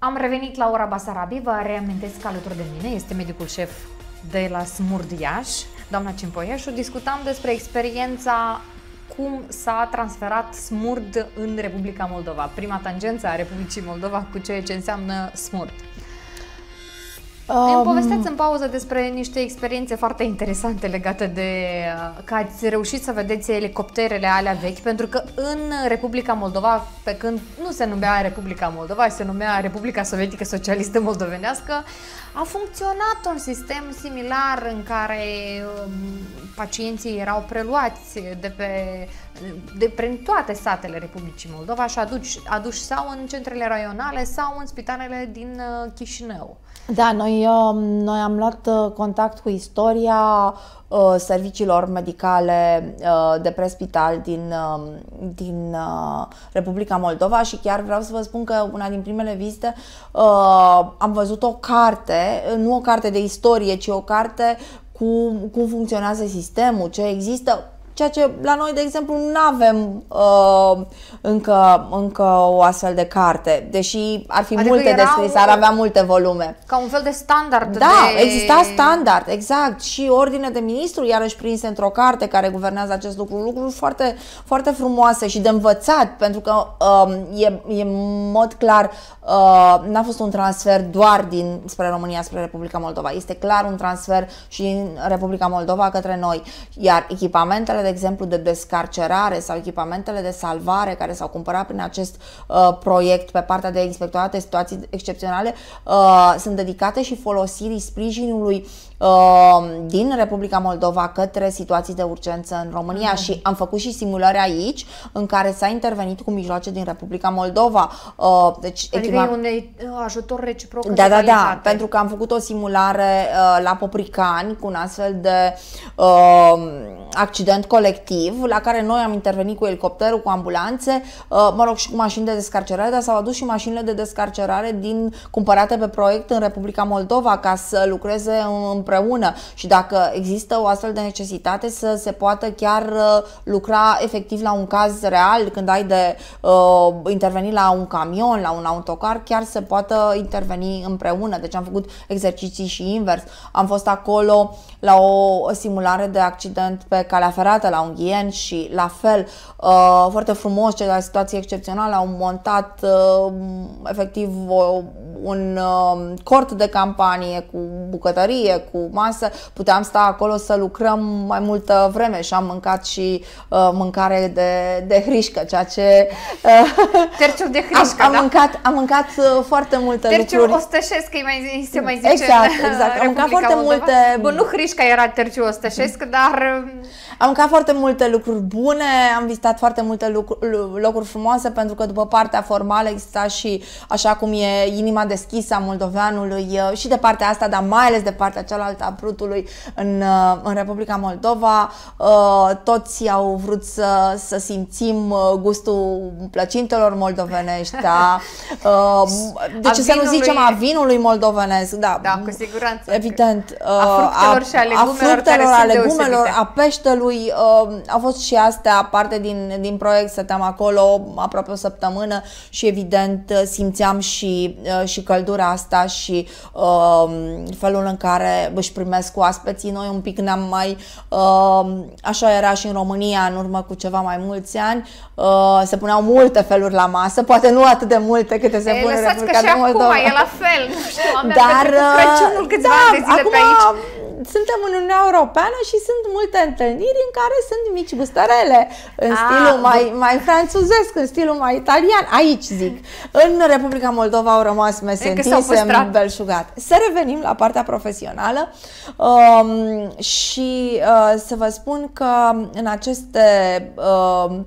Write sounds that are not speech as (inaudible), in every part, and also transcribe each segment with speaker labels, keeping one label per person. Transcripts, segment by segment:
Speaker 1: Am revenit la ora Basarabi, vă reamintesc că alături de mine este medicul șef de la Smurd Iași, doamna Cimpoieșu. Discutam despre experiența cum s-a transferat Smurd în Republica Moldova, prima tangență a Republicii Moldova cu ceea ce înseamnă Smurd. Um... Îmi povesteați în pauză despre niște experiențe foarte interesante legate de uh, că ați reușit să vedeți elicopterele alea vechi, pentru că în Republica Moldova, pe când nu se numea Republica Moldova, se numea Republica Sovietică Socialistă Moldovenească, a funcționat un sistem similar în care um, pacienții erau preluați de pe de prin toate satele Republicii Moldova și aduși, aduși sau în centrele raionale sau în spitalele din uh, Chișinău.
Speaker 2: Da, noi, um, noi am luat uh, contact cu istoria uh, serviciilor medicale de prespital din, um, din Republica Moldova și chiar vreau să vă spun că una din primele vizite am văzut o carte, nu o carte de istorie, ci o carte cu cum funcționează sistemul, ce există ceea ce la noi, de exemplu, nu avem uh, încă, încă o astfel de carte, deși ar fi adică multe de scris, ar avea multe volume.
Speaker 1: Ca un fel de standard.
Speaker 2: Da, de... exista standard, exact, și ordine de ministru, iarăși prinse într-o carte care guvernează acest lucru, lucruri foarte, foarte frumoase și de învățat, pentru că uh, e, e în mod clar, uh, n-a fost un transfer doar din spre România, spre Republica Moldova, este clar un transfer și din Republica Moldova către noi, iar echipamentele de exemplu, de descarcerare sau echipamentele de salvare care s-au cumpărat prin acest uh, proiect pe partea de inspectorate situații excepționale uh, sunt dedicate și folosirii sprijinului uh, din Republica Moldova către situații de urgență în România uh-huh. și am făcut și simulări aici în care s-a intervenit cu mijloace din Republica Moldova.
Speaker 1: Uh, deci, adică echima... e un uh, ajutor reciproc
Speaker 2: Da, da, da, pentru că am făcut o simulare uh, la Popricani cu un astfel de uh, accident colectiv la care noi am intervenit cu elicopterul, cu ambulanțe, uh, mă rog și cu mașini de descarcerare, dar s-au adus și mașinile de descarcerare din cumpărate pe proiect în Republica Moldova ca să lucreze împreună și dacă există o astfel de necesitate să se poată chiar uh, lucra efectiv la un caz real când ai de uh, interveni la un camion, la un autocar, chiar se poată interveni împreună. Deci am făcut exerciții și invers. Am fost acolo la o simulare de accident pe calea ferată la Unghien și la fel, uh, foarte frumos, cei de la situație excepțională au montat uh, efectiv o, un uh, cort de campanie cu bucătărie, cu masă, puteam sta acolo să lucrăm mai multă vreme și am mâncat și uh, mâncare de, de hrișcă, ceea ce...
Speaker 1: Uh, Terciul de hrișcă,
Speaker 2: am,
Speaker 1: da?
Speaker 2: am Mâncat, am mâncat uh, foarte multe
Speaker 1: terciul
Speaker 2: lucruri.
Speaker 1: Terciul ostășesc, mai, se mai zice
Speaker 2: Exact, exact. Am mâncat foarte
Speaker 1: Moldova.
Speaker 2: multe...
Speaker 1: Bun, nu hrișca era terciul ostășesc, dar...
Speaker 2: Am mâncat foarte multe lucruri bune, am vizitat foarte multe lucruri, locuri frumoase, pentru că după partea formală exista și, așa cum e inima deschisă a moldoveanului, uh, și de partea asta, dar mai ales de partea cealaltă a Prutului în, uh, în Republica Moldova. Uh, toți au vrut să, să simțim gustul plăcintelor moldovenești, da? (laughs) de ce să nu zicem a vinului moldovenesc, da.
Speaker 1: Da, cu siguranță.
Speaker 2: Evident.
Speaker 1: A fructelor a, și a legumelor, a, fructelor, a legumelor,
Speaker 2: a peștelui, au fost și astea parte din, din proiect, stăteam acolo aproape o săptămână și evident simțeam și, și căldura asta și uh, felul în care își primesc oaspeții. Noi un pic ne-am mai, uh, așa era și în România în urmă cu ceva mai mulți ani, uh, se puneau multe feluri la masă, poate nu atât de multe câte se pune în
Speaker 1: Republica de Moldova. Acum e la fel, nu știu, am
Speaker 2: Dar,
Speaker 1: Crăciunul câțiva
Speaker 2: da,
Speaker 1: de zile
Speaker 2: acum,
Speaker 1: pe aici
Speaker 2: suntem în Uniunea Europeană și sunt multe întâlniri în care sunt mici gustărele, în A, stilul mai, mai franțuzesc, în stilul mai italian, aici zic. În Republica Moldova au rămas mese întinse, belșugat. Să revenim la partea profesională um, și uh, să vă spun că în aceste uh,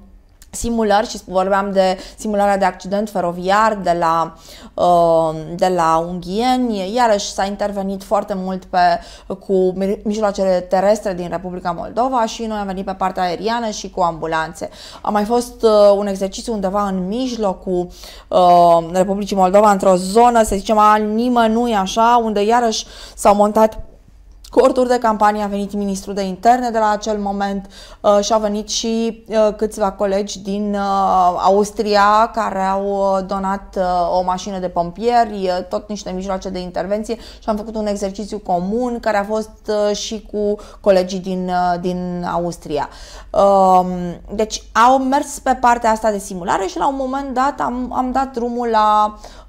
Speaker 2: simulări și vorbeam de simularea de accident feroviar de la, uh, de la Unghieni, iarăși s-a intervenit foarte mult pe, cu mijloacele terestre din Republica Moldova și noi am venit pe partea aeriană și cu ambulanțe. A mai fost uh, un exercițiu undeva în mijlocul uh, Republicii Moldova, într-o zonă, să zicem, a nimănui așa, unde iarăși s-au montat Cu orduri de campanie a venit ministrul de interne de la acel moment uh, și au venit și uh, câțiva colegi din uh, Austria care au uh, donat uh, o mașină de pompieri, uh, tot niște mijloace de intervenție și am făcut un exercițiu comun care a fost uh, și cu colegii din, uh, din Austria. Uh, deci au mers pe partea asta de simulare și la un moment dat am, am dat drumul la Uh,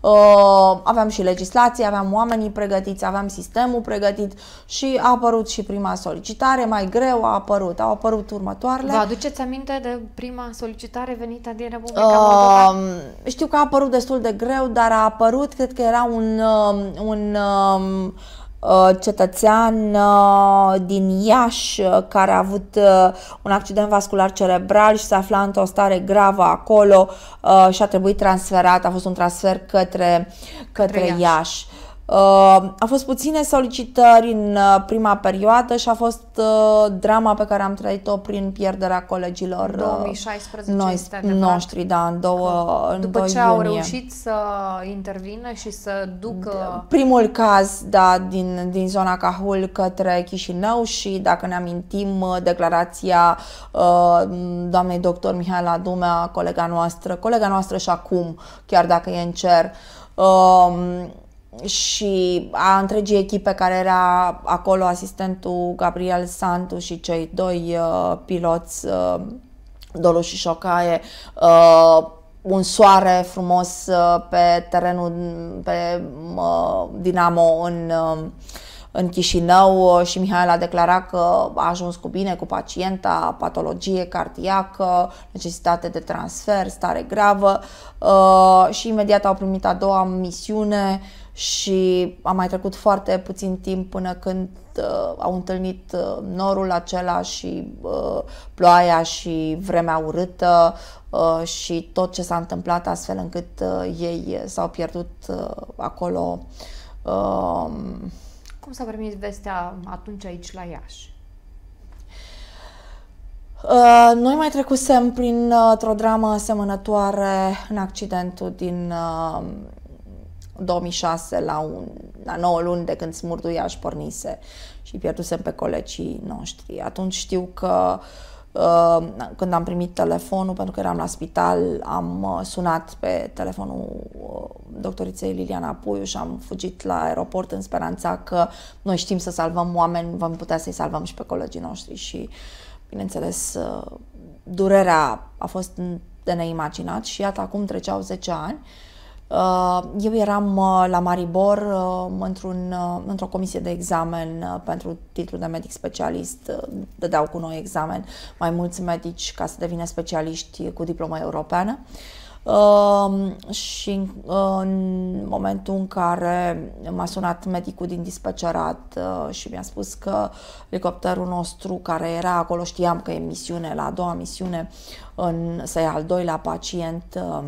Speaker 2: aveam și legislație, aveam oamenii pregătiți, aveam sistemul pregătit și a apărut și prima solicitare, mai greu a apărut, au apărut următoarele.
Speaker 1: Vă aduceți aminte de prima solicitare venită din Republica uh, Moldova?
Speaker 2: Știu că a apărut destul de greu, dar a apărut, cred că era un, uh, un uh, Uh, cetățean uh, din Iași uh, care a avut un accident vascular cerebral și se afla într-o stare gravă acolo și a trebuit transferat, a fost un transfer către, către Iași. Iași. Uh, au fost puține solicitări în uh, prima perioadă și a fost uh, drama pe care am trăit-o prin pierderea colegilor
Speaker 1: 2016
Speaker 2: noi, noștri, da, în două
Speaker 1: în După
Speaker 2: 2
Speaker 1: ce
Speaker 2: iunie.
Speaker 1: au reușit să intervină și să ducă...
Speaker 2: Primul caz, da, din, din zona Cahul către Chișinău și dacă ne amintim declarația uh, doamnei doctor Mihaela Dumea, colega noastră, colega noastră și acum, chiar dacă e în cer, uh, și a întregii echipe care era acolo, asistentul Gabriel Santu și cei doi uh, piloți, uh, Doluș și Șocaie, uh, un soare frumos uh, pe terenul pe uh, Dinamo în, uh, în Chișinău uh, și Mihail a declarat că a ajuns cu bine cu pacienta, patologie cardiacă, necesitate de transfer, stare gravă uh, și imediat au primit a doua misiune uh, și a mai trecut foarte puțin timp până când uh, au întâlnit uh, norul acela și uh, ploaia și vremea urâtă uh, și tot ce s-a întâmplat astfel încât uh, ei s-au pierdut uh, acolo. Uh,
Speaker 1: Cum s-a primit vestea atunci aici la Iași?
Speaker 2: Uh, noi mai trecusem printr-o uh, dramă asemănătoare în accidentul din uh, 2006 la, un, la 9 luni de când Smurduiaș șpornise și pierdusem pe colegii noștri. Atunci știu că uh, când am primit telefonul, pentru că eram la spital, am uh, sunat pe telefonul uh, doctoriței Liliana Puiu și am fugit la aeroport în speranța că noi știm să salvăm oameni, vom putea să-i salvăm și pe colegii noștri și, bineînțeles, uh, durerea a fost de neimaginat și iată, acum treceau 10 ani Uh, eu eram uh, la Maribor uh, într-un, într-o comisie de examen pentru titlul de medic specialist. Dădeau cu noi examen mai mulți medici ca să devină specialiști cu diplomă europeană. Uh, și uh, în momentul în care m-a sunat medicul din dispecerat uh, și mi-a spus că elicopterul nostru care era acolo, știam că e misiune, la a doua misiune, în, să ia al doilea pacient, uh,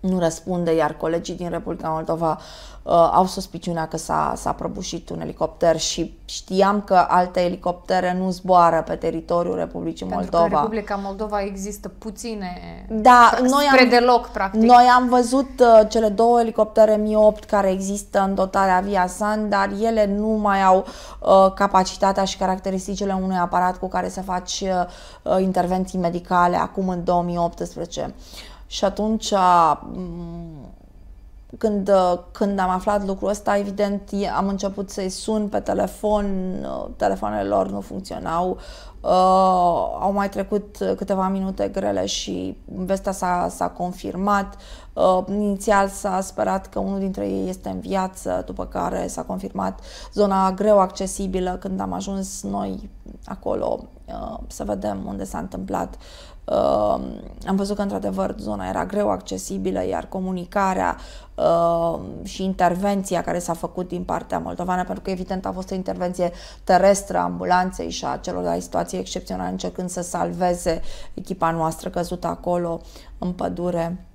Speaker 2: nu răspunde, iar colegii din Republica Moldova uh, au suspiciunea că s-a, s-a prăbușit un elicopter și știam că alte elicoptere nu zboară pe teritoriul Republicii
Speaker 1: Pentru
Speaker 2: Moldova. Pentru
Speaker 1: că în Republica Moldova există puține
Speaker 2: da, noi am,
Speaker 1: deloc, practic.
Speaker 2: Noi am văzut uh, cele două elicoptere Mi-8 care există în dotarea Viasan, dar ele nu mai au uh, capacitatea și caracteristicile unui aparat cu care să faci uh, intervenții medicale acum în 2018. Și atunci, când, când am aflat lucrul ăsta, evident, am început să-i sun pe telefon, telefoanele lor nu funcționau, uh, au mai trecut câteva minute grele și vestea s-a, s-a confirmat. Uh, inițial s-a sperat că unul dintre ei este în viață, după care s-a confirmat zona greu accesibilă. Când am ajuns noi acolo uh, să vedem unde s-a întâmplat Uh, am văzut că, într-adevăr, zona era greu accesibilă, iar comunicarea uh, și intervenția care s-a făcut din partea moldovană, pentru că, evident, a fost o intervenție terestră a ambulanței și a celor de la situație excepțională, încercând să salveze echipa noastră căzută acolo în pădure.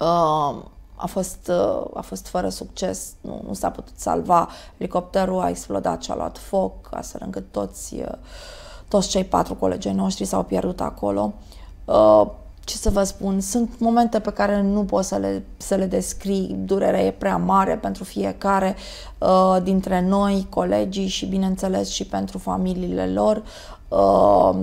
Speaker 2: Uh, a fost, uh, a fost fără succes, nu, nu s-a putut salva. Elicopterul a explodat și a luat foc, astfel încât toți uh, toți cei patru colegii noștri s-au pierdut acolo. Uh, ce să vă spun, sunt momente pe care nu pot să le, să le descrii, durerea e prea mare pentru fiecare uh, dintre noi, colegii și bineînțeles și pentru familiile lor. Uh,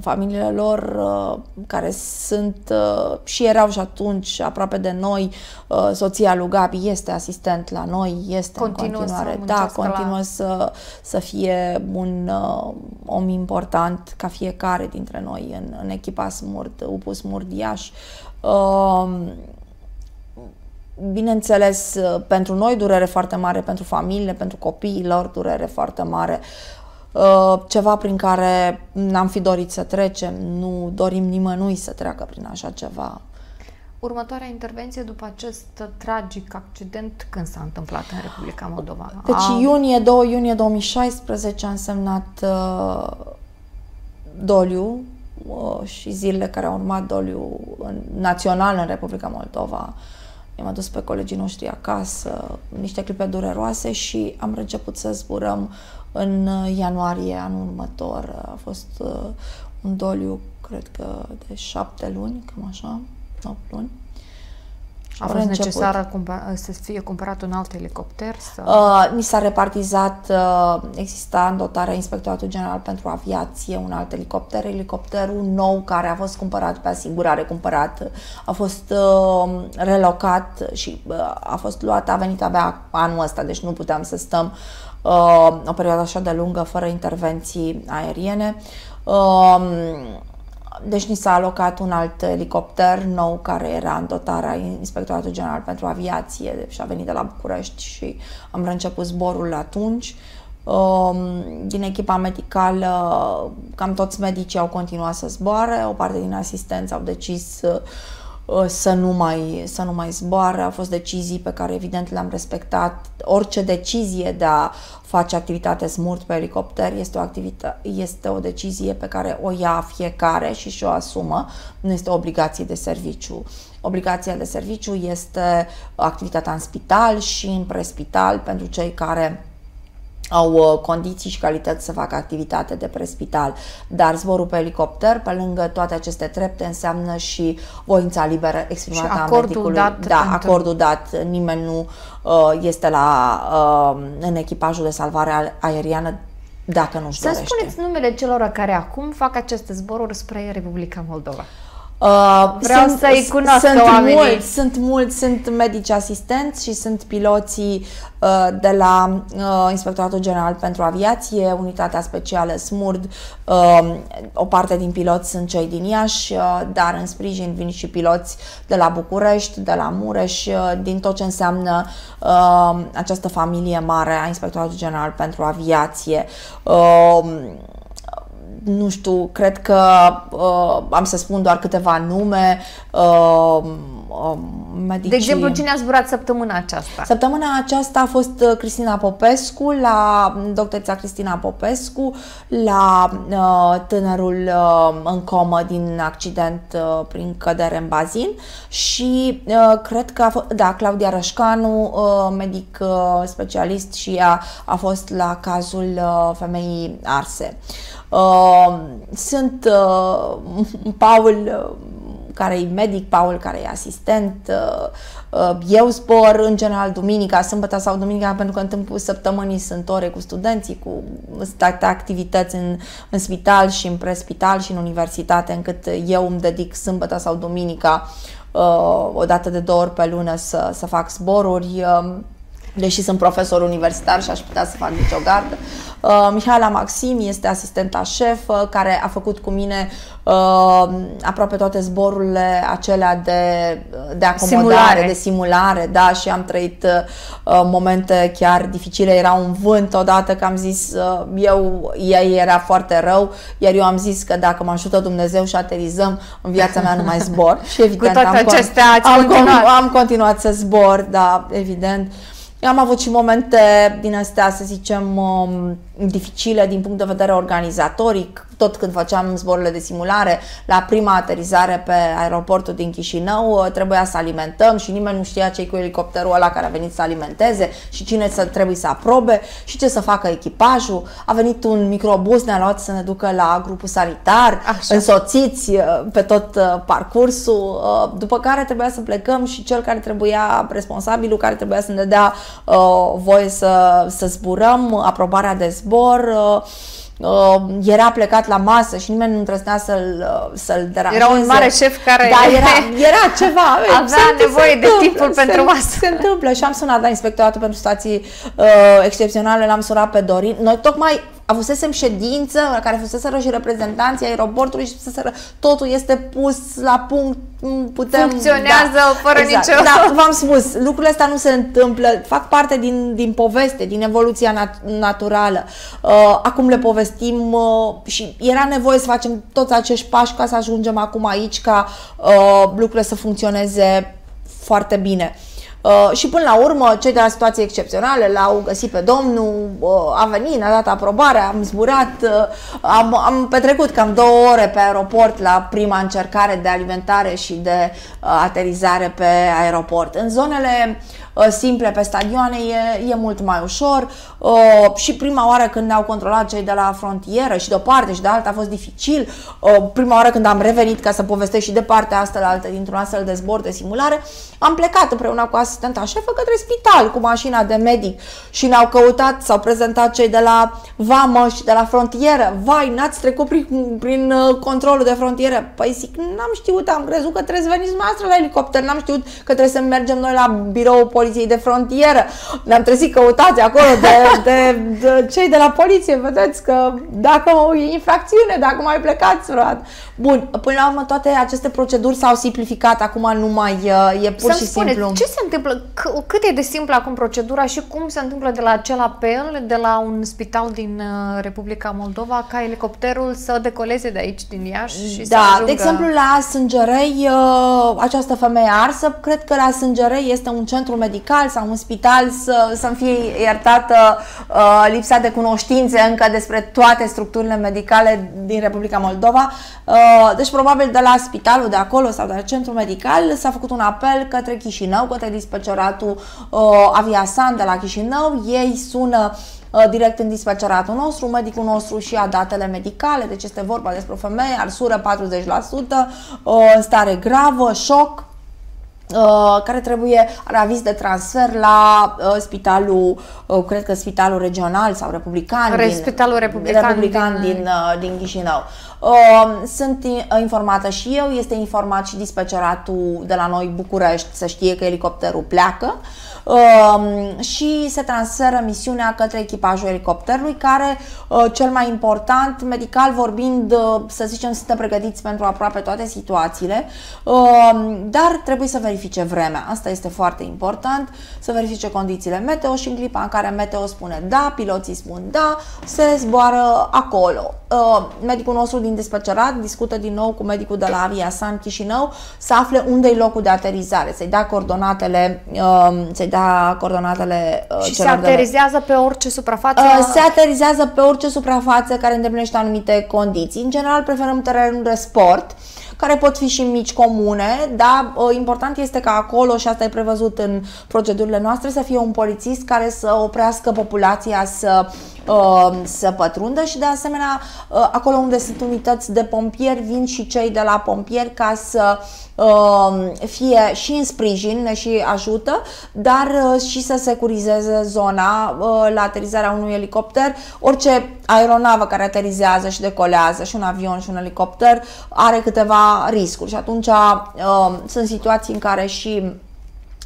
Speaker 2: familiile lor uh, care sunt uh, și erau și atunci aproape de noi. Uh, soția lui Gabi este asistent la noi, este continuă în continuare. Da, continuă la... să, să fie un om important ca fiecare dintre noi în, în echipa Smurt, UPU Smurt Iași. Bineînțeles, pentru noi durere foarte mare, pentru familie, pentru copiii lor durere foarte mare. Uh, ceva prin care n-am fi dorit să trecem, nu dorim nimănui să treacă prin așa ceva.
Speaker 1: Următoarea intervenție după acest tragic accident, când s-a întâmplat în Republica Moldova?
Speaker 2: Deci a... iunie, 2 iunie 2016 a însemnat uh, doliu uh, și zilele care au urmat doliu în, național în Republica Moldova. I-am adus pe colegii noștri acasă, niște clipe dureroase și am început să zburăm în uh, ianuarie anul următor. A fost uh, un doliu, cred că de șapte luni, cam așa, 8 luni.
Speaker 1: A fost necesar să fie cumpărat un alt elicopter?
Speaker 2: Sau? Uh, ni s-a repartizat, uh, exista în dotarea Inspectoratul General pentru Aviație un alt elicopter. Elicopterul nou care a fost cumpărat pe asigurare, cumpărat, a fost uh, relocat și uh, a fost luat, a venit abia anul ăsta, deci nu puteam să stăm uh, o perioadă așa de lungă fără intervenții aeriene. Uh, deci ni s-a alocat un alt elicopter nou care era în dotarea Inspectoratului General pentru Aviație și a venit de la București și am reînceput zborul atunci. Um, din echipa medicală, cam toți medicii au continuat să zboare, o parte din asistenți au decis uh, să nu mai, să nu mai zboare. Au fost decizii pe care evident le-am respectat. Orice decizie de a face activitate smurt pe elicopter este o, activitate, este o decizie pe care o ia fiecare și și-o asumă, nu este o obligație de serviciu. Obligația de serviciu este activitatea în spital și în prespital pentru cei care au uh, condiții și calități să facă activitate de prespital. Dar zborul pe elicopter, pe lângă toate aceste trepte, înseamnă și voința liberă exprimată și a medicului. Dat da, pentru... acordul dat. Nimeni nu uh, este la, uh, în echipajul de salvare aeriană dacă nu-și
Speaker 1: Să dorește. spuneți numele celor care acum fac aceste zboruri spre Republica Moldova.
Speaker 2: Uh, Vreau sunt, să-i cunosc sunt oamenii. Mulți, sunt mulți, sunt medici asistenți și sunt piloții uh, de la uh, Inspectoratul General pentru Aviație, Unitatea Specială SMURD. Uh, o parte din piloți sunt cei din Iași, uh, dar în sprijin vin și piloți de la București, de la Mureș, uh, din tot ce înseamnă uh, această familie mare a Inspectoratului General pentru Aviație. Uh, nu știu, cred că uh, am să spun doar câteva nume. Uh,
Speaker 1: uh, medicii. De exemplu, cine a zburat săptămâna aceasta?
Speaker 2: Săptămâna aceasta a fost uh, Cristina Popescu, la doctorița Cristina Popescu, la uh, tânărul uh, în comă din accident uh, prin cădere în bazin și uh, cred că a fost, da, Claudia Rășcanu, uh, medic uh, specialist și ea a fost la cazul uh, femeii arse. Uh, Uh, sunt uh, Paul, uh, care e medic, Paul, care e asistent, uh, uh, eu zbor în general duminica, sâmbătă sau duminica, pentru că în timpul săptămânii sunt ore cu studenții, cu activități în, în spital și în prespital și în universitate, încât eu îmi dedic sâmbătă sau duminica uh, o dată de două ori pe lună să, să fac zboruri. Uh, deși sunt profesor universitar și aș putea să fac nicio gardă. Uh, Mihaela Maxim este asistenta șef uh, care a făcut cu mine uh, aproape toate zborurile acelea de, de acomodare, simulare. de simulare, da, și am trăit uh, momente chiar dificile. Era un vânt odată că am zis, uh, eu, ei era foarte rău, iar eu am zis că dacă mă ajută Dumnezeu și aterizăm, în viața mea nu mai zbor. (laughs) Și
Speaker 1: evident cu toate am, acestea
Speaker 2: am, continuat. am continuat să zbor, da, evident. Uh, am avut și momente din astea, să zicem, um, dificile din punct de vedere organizatoric, tot când făceam zborurile de simulare, la prima aterizare pe aeroportul din Chișinău, uh, trebuia să alimentăm și nimeni nu știa ce cu elicopterul ăla care a venit să alimenteze și cine să trebuie să aprobe și ce să facă echipajul. A venit un microbus, ne-a luat să ne ducă la grupul sanitar, Așa. însoțiți uh, pe tot uh, parcursul, după care trebuia să plecăm și cel care trebuia, responsabilul care trebuia să ne dea voie să, să zburăm, aprobarea de zbor, uh, era plecat la masă și nimeni nu îndrăznea să-l, uh, să-l deranjeze.
Speaker 1: Era un mare șef care
Speaker 2: da, era, (laughs) era ceva.
Speaker 1: Avea se, nevoie se de timpul se, pentru masă.
Speaker 2: Se întâmplă și am sunat la Inspectoratul pentru Stații uh, Excepționale, l-am sunat pe Dorin. Noi tocmai avusesem ședință la care fuseseră și reprezentanții aeroportului și fuseseră, totul este pus la punct,
Speaker 1: putem... Funcționează da, fără exact. nicio...
Speaker 2: Da, v-am spus, lucrurile astea nu se întâmplă, fac parte din, din poveste, din evoluția nat- naturală. Uh, acum le povestim uh, și era nevoie să facem toți acești pași ca să ajungem acum aici, ca uh, lucrurile să funcționeze foarte bine. Uh, și până la urmă, cei de la situații excepționale l-au găsit pe domnul, uh, a venit, ne-a dat aprobarea, am zburat, uh, am, am petrecut cam două ore pe aeroport la prima încercare de alimentare și de uh, aterizare pe aeroport. În zonele uh, simple pe stadioane e, e mult mai ușor uh, și prima oară când ne-au controlat cei de la frontieră și de o parte și de alta a fost dificil. Uh, prima oară când am revenit ca să povestesc și de partea asta la altă dintr-un astfel de zbor de simulare, am plecat împreună cu asistenta șefă către spital cu mașina de medic și ne-au căutat, s-au prezentat cei de la vamă și de la frontieră. Vai, n-ați trecut prin, prin uh, controlul de frontieră. Păi zic, n-am știut, am crezut că trebuie să veniți noastră la elicopter, n-am știut că trebuie să mergem noi la biroul poliției de frontieră. Ne-am trezit căutați acolo de, de, de cei de la poliție, vedeți că dacă e infracțiune, dacă mai plecați vreodată. Bun, până la urmă toate aceste proceduri s-au simplificat, acum nu mai uh, e pur
Speaker 1: Să-mi
Speaker 2: și spune, simplu.
Speaker 1: ce se întâmplă, C- cât e de simplu acum procedura și cum se întâmplă de la acel apel de la un spital din uh, Republica Moldova ca elicopterul să decoleze de aici, din Iași și
Speaker 2: Da,
Speaker 1: să ajungă...
Speaker 2: de exemplu la Sângerei, uh, această femeie arsă, cred că la Sângerei este un centru medical sau un spital să, să-mi fie iertată uh, lipsa de cunoștințe încă despre toate structurile medicale din Republica Moldova. Uh, deci probabil de la spitalul de acolo sau de la centru medical s-a făcut un apel către Chișinău, către dispeceratul uh, Aviasan de la Chișinău. Ei sună uh, direct în dispeceratul nostru, medicul nostru și a datele medicale, deci este vorba despre o femeie, arsură 40%, uh, stare gravă, șoc, Uh, care trebuie are aviz de transfer la uh, spitalul, uh, cred că spitalul regional sau republican
Speaker 1: Re, din, spitalul republican,
Speaker 2: republican din, din, uh, din Chișinău. Uh, sunt informată și eu, este informat și dispeceratul de la noi București să știe că elicopterul pleacă. Uh, uh, și se transferă misiunea către echipajul elicopterului care, uh, cel mai important, medical vorbind, uh, să zicem, suntem pregătiți pentru aproape toate situațiile, uh, dar trebuie să verifice vremea. Asta este foarte important, să verifice condițiile meteo și în clipa în care meteo spune da, piloții spun da, se zboară acolo. Uh, medicul nostru din dispecerat discută din nou cu medicul de la Aviasan Chișinău să afle unde e locul de aterizare, să-i dea coordonatele, uh, să-i dea da coordonatele
Speaker 1: uh, Și se aterizează pe orice suprafață?
Speaker 2: Uh, se aterizează pe orice suprafață care îndeplinește anumite condiții. În general preferăm terenul de sport, care pot fi și mici comune, dar uh, important este ca acolo, și asta e prevăzut în procedurile noastre, să fie un polițist care să oprească populația să uh, să pătrundă și de asemenea uh, acolo unde sunt unități de pompieri vin și cei de la pompieri ca să uh, fie și în sprijin, ne și ajută, dar și să securizeze zona la aterizarea unui elicopter. Orice aeronavă care aterizează și decolează și un avion și un elicopter are câteva riscuri și atunci sunt situații în care și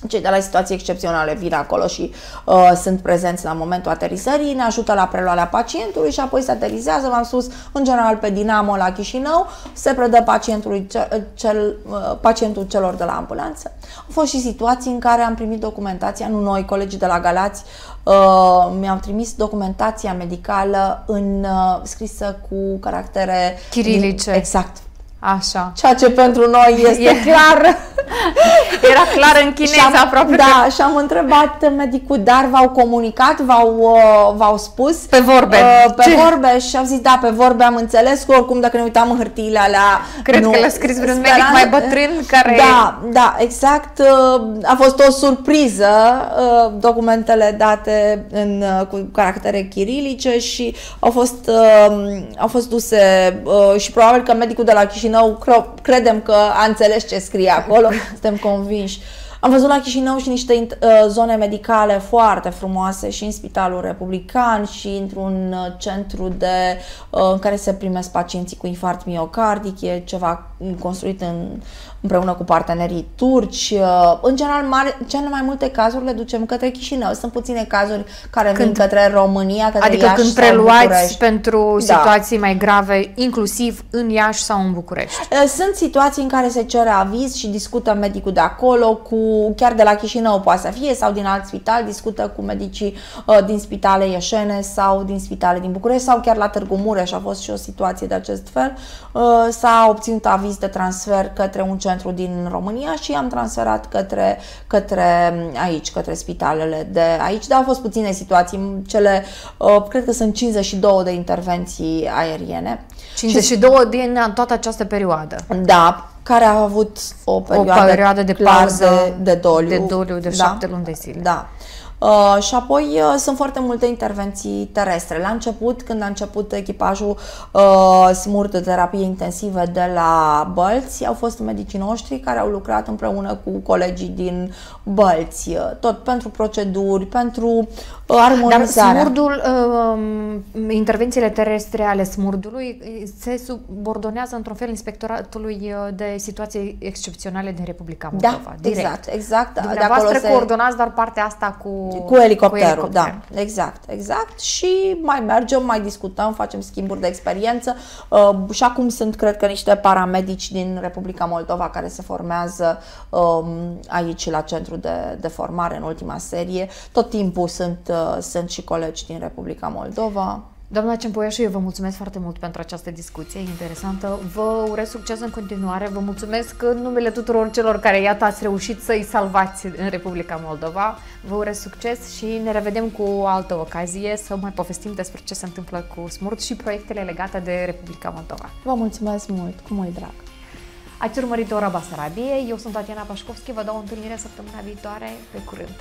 Speaker 2: cei de la situații excepționale vin acolo și uh, sunt prezenți la momentul aterizării, ne ajută la preluarea pacientului și apoi se aterizează, v-am spus, în general pe Dinamo la Chișinău, se predă pacientului cel, cel, uh, pacientul celor de la ambulanță. Au fost și situații în care am primit documentația, nu noi, colegii de la Galați, uh, mi-au trimis documentația medicală în uh, scrisă cu caractere
Speaker 1: chirilice.
Speaker 2: Din, exact
Speaker 1: Așa.
Speaker 2: Ceea ce pentru noi (laughs) este
Speaker 1: E-
Speaker 2: clar. (laughs)
Speaker 1: Era clar în chineză
Speaker 2: Și-am-
Speaker 1: aproape.
Speaker 2: Da, și am întrebat medicul, dar v-au comunicat, v-au, uh, v-au spus?
Speaker 1: Pe vorbe.
Speaker 2: Uh, pe
Speaker 1: Ce?
Speaker 2: vorbe și am zis, da, pe vorbe am înțeles, că oricum dacă ne uitam în hârtiile alea...
Speaker 1: Cred
Speaker 2: nu,
Speaker 1: că le-a scris vreun medic
Speaker 2: speram-
Speaker 1: mai bătrân care...
Speaker 2: Da, da, exact. uh, A fost o surpriză, uh, documentele date în, uh, cu caractere chirilice și au fost, uh, au fost duse uh, și probabil că medicul de la Chișinău cre- credem că a înțeles ce scrie acolo, (laughs) suntem convinși. Am văzut la Chișinău și niște int- uh, zone medicale foarte frumoase și în Spitalul Republican și într-un uh, centru de, uh, în care se primesc pacienții cu infarct miocardic, e ceva construit în, împreună cu partenerii turci. Uh, În general, mare, cele mai multe cazuri le ducem către Chișinău. Sunt puține cazuri care vin
Speaker 1: Când-
Speaker 2: către România, către
Speaker 1: Adică
Speaker 2: Iași
Speaker 1: când
Speaker 2: sau
Speaker 1: preluați
Speaker 2: București.
Speaker 1: pentru
Speaker 2: Da.
Speaker 1: situații mai grave, inclusiv în Iași sau în București.
Speaker 2: Uh, Sunt situații în care se cere aviz și discută medicul de acolo, cu chiar de la Chișinău poate să fie, sau din alt spital, discută cu medicii uh, din spitale ieșene sau din spitale din București sau chiar la Târgu Mureș a fost și o situație de acest fel. Uh, S-a obținut aviz de transfer către un centru din România și am transferat către, către mm, aici, către spitalele de aici, dar au fost puține situații, cele, uh, cred că sunt 52 de intervenții aeriene.
Speaker 1: 52 din toată această perioadă.
Speaker 2: Da, care a avut o perioadă,
Speaker 1: o perioadă de
Speaker 2: clar
Speaker 1: pauză,
Speaker 2: de, de doliu.
Speaker 1: de doliu de
Speaker 2: da,
Speaker 1: șapte luni de zile.
Speaker 2: Da. Uh, și apoi uh, sunt foarte multe intervenții terestre. La început, când a început echipajul uh, SMUR de terapie intensivă de la Bălți, au fost medicii noștri care au lucrat împreună cu colegii din Bălți, uh, tot pentru proceduri, pentru uh,
Speaker 1: Dar
Speaker 2: armonizarea.
Speaker 1: smurdul, um, intervențiile terestre ale smurdului uh, se subordonează într-un fel inspectoratului uh, de situații excepționale din Republica
Speaker 2: da,
Speaker 1: Moldova. direct.
Speaker 2: exact, exact. De
Speaker 1: Dumneavoastră
Speaker 2: acolo se...
Speaker 1: coordonați doar partea asta cu,
Speaker 2: Cu elicopterul,
Speaker 1: elicopter.
Speaker 2: da, exact, exact. Și mai mergem, mai discutăm, facem schimburi de experiență. Uh, și acum sunt, cred că, niște paramedici din Republica Moldova care se formează um, aici la centru de, de formare în ultima serie. Tot timpul sunt, uh, sunt și colegi din Republica Moldova.
Speaker 1: Doamna Cempoiașu, eu vă mulțumesc foarte mult pentru această discuție interesantă. Vă urez succes în continuare. Vă mulțumesc în numele tuturor celor care, iată, ați reușit să-i salvați în Republica Moldova. Vă urez succes și ne revedem cu o altă ocazie să mai povestim despre ce se întâmplă cu SMURT și proiectele legate de Republica Moldova.
Speaker 2: Vă mulțumesc mult, cu mult drag.
Speaker 1: Ați urmărit Ora Basarabiei, eu sunt Tatiana Pașcovski, vă dau o întâlnire săptămâna viitoare, pe curând!